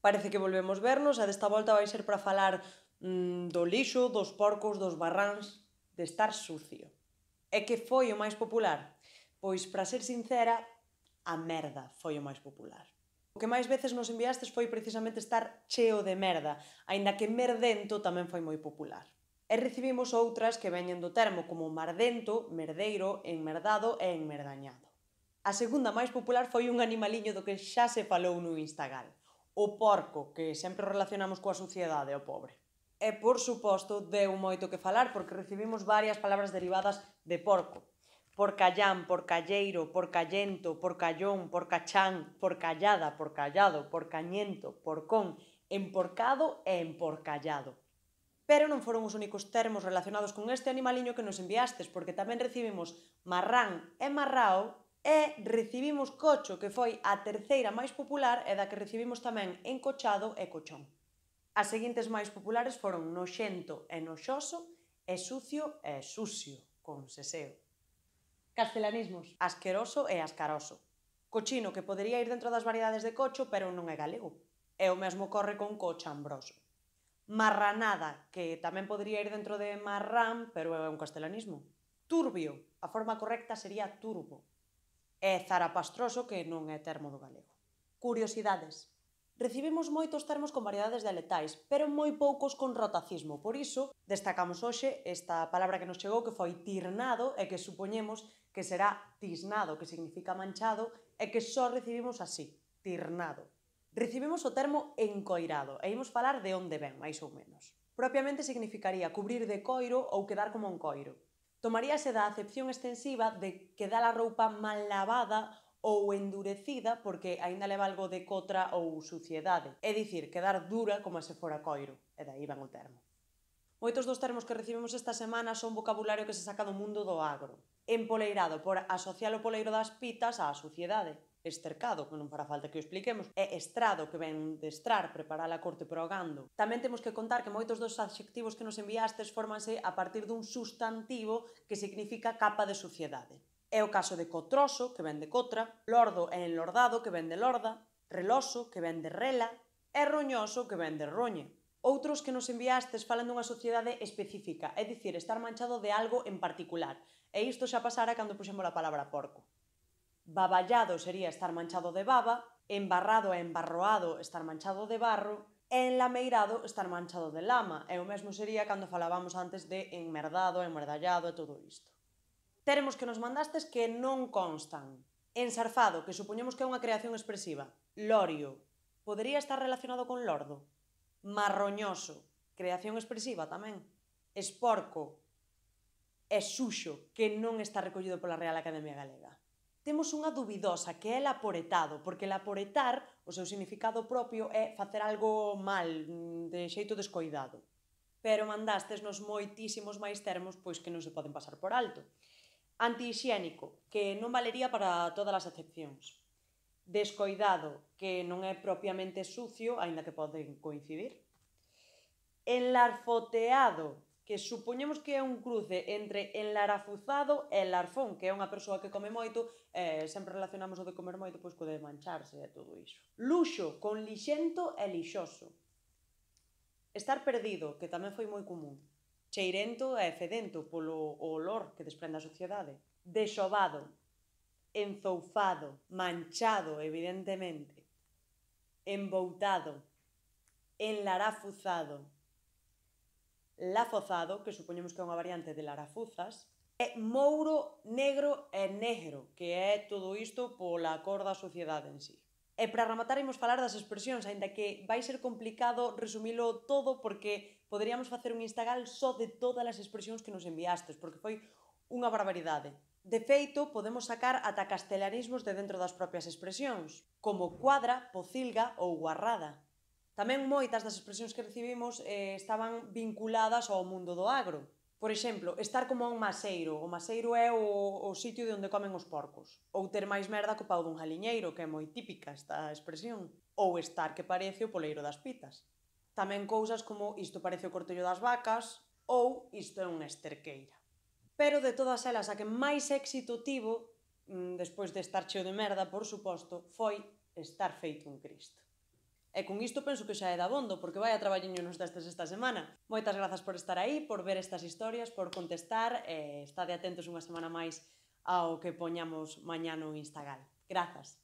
Parece que volvemos vernos, a desta volta vai ser para falar mmm, do lixo, dos porcos, dos barráns, de estar sucio. E que foi o máis popular? Pois, para ser sincera, a merda foi o máis popular. O que máis veces nos enviastes foi precisamente estar cheo de merda, aínda que merdento tamén foi moi popular. E recibimos outras que veñen do termo como mardento, merdeiro, enmerdado e enmerdañado. A segunda máis popular foi un animaliño do que xa se falou no Instagram, o porco, que sempre relacionamos coa sociedade, o pobre. E, por suposto, deu moito que falar, porque recibimos varias palabras derivadas de porco. Porcallán, porcalleiro, porcallento, porcallón, porcachán, porcallada, porcallado, porcañento, porcón, emporcado e emporcallado. Pero non foron os únicos termos relacionados con este animaliño que nos enviastes, porque tamén recibimos marrán e marrao e recibimos Cocho, que foi a terceira máis popular e da que recibimos tamén Encochado e Cochón. As seguintes máis populares foron Noxento e Noxoso e Sucio e Sucio, con seseo. Castelanismos, asqueroso e ascaroso. Cochino, que podería ir dentro das variedades de cocho, pero non é galego. E o mesmo corre con cochambroso. Marranada, que tamén podría ir dentro de marrán, pero é un castelanismo. Turbio, a forma correcta sería turbo é zarapastroso que non é termo do galego. Curiosidades. Recibimos moitos termos con variedades dialectais, pero moi poucos con rotacismo. Por iso, destacamos hoxe esta palabra que nos chegou que foi tirnado e que supoñemos que será tisnado, que significa manchado, e que só recibimos así, tirnado. Recibimos o termo encoirado e imos falar de onde ven, máis ou menos. Propiamente significaría cubrir de coiro ou quedar como un coiro tomaríase da acepción extensiva de quedar a roupa mal lavada ou endurecida porque aínda leva algo de cotra ou suciedade. É dicir, quedar dura como se fora coiro. E daí van o termo. Moitos dos termos que recibimos esta semana son vocabulario que se saca do mundo do agro empoleirado por asociar o poleiro das pitas á suciedade. Estercado, que non fará falta que o expliquemos, é estrado, que ven de estrar, preparar a corte para o gando. Tamén temos que contar que moitos dos adxectivos que nos enviastes fórmanse a partir dun sustantivo que significa capa de suciedade. É o caso de cotroso, que ven de cotra, lordo e enlordado, que ven de lorda, reloso, que ven de rela, e roñoso, que ven de roñe. Outros que nos enviastes falan dunha sociedade específica, é dicir, estar manchado de algo en particular. E isto xa pasara cando puxemos a palabra porco. Baballado sería estar manchado de baba, embarrado e embarroado estar manchado de barro, e enlameirado estar manchado de lama, e o mesmo sería cando falábamos antes de enmerdado, enmerdallado e todo isto. Teremos que nos mandastes que non constan. Ensarfado, que supoñemos que é unha creación expresiva. Lorio. Podería estar relacionado con lordo? marroñoso, creación expresiva tamén, esporco e suxo que non está recollido pola Real Academia Galega. Temos unha dubidosa que é laporetado, porque laporetar, o seu significado propio, é facer algo mal, de xeito descoidado. Pero mandastesnos moitísimos máis termos pois que non se poden pasar por alto. Antihigiénico, que non valería para todas as acepcións descoidado, que non é propiamente sucio, aínda que poden coincidir. Enlarfoteado, que supoñemos que é un cruce entre enlarafuzado e larfón, que é unha persoa que come moito, eh, sempre relacionamos o de comer moito pois co de mancharse e todo iso. Luxo, con lixento e lixoso. Estar perdido, que tamén foi moi común. Cheirento e fedento polo olor que desprende a sociedade. Desobado, enzoufado, manchado, evidentemente, emboutado, enlarafuzado, lafozado, que supoñemos que é unha variante de larafuzas, é mouro, negro e negro, que é todo isto pola cor da sociedade en sí. E para rematar imos falar das expresións, aínda que vai ser complicado resumilo todo porque poderíamos facer un Instagram só de todas as expresións que nos enviastes, porque foi unha barbaridade. De feito, podemos sacar ata castelanismos de dentro das propias expresións, como cuadra, pocilga ou guarrada. Tamén moitas das expresións que recibimos eh, estaban vinculadas ao mundo do agro. Por exemplo, estar como un maseiro. O maseiro é o, o sitio de onde comen os porcos. Ou ter máis merda co pau dun jaliñeiro, que é moi típica esta expresión. Ou estar que parece o poleiro das pitas. Tamén cousas como isto parece o cortello das vacas ou isto é unha esterqueira pero de todas elas a que máis éxito tivo, mm, despois de estar cheo de merda, por suposto, foi estar feito un Cristo. E con isto penso que xa é dabondo, porque vai a traballiño nos testes esta semana. Moitas grazas por estar aí, por ver estas historias, por contestar, e estade atentos unha semana máis ao que poñamos mañá no Instagram. Grazas.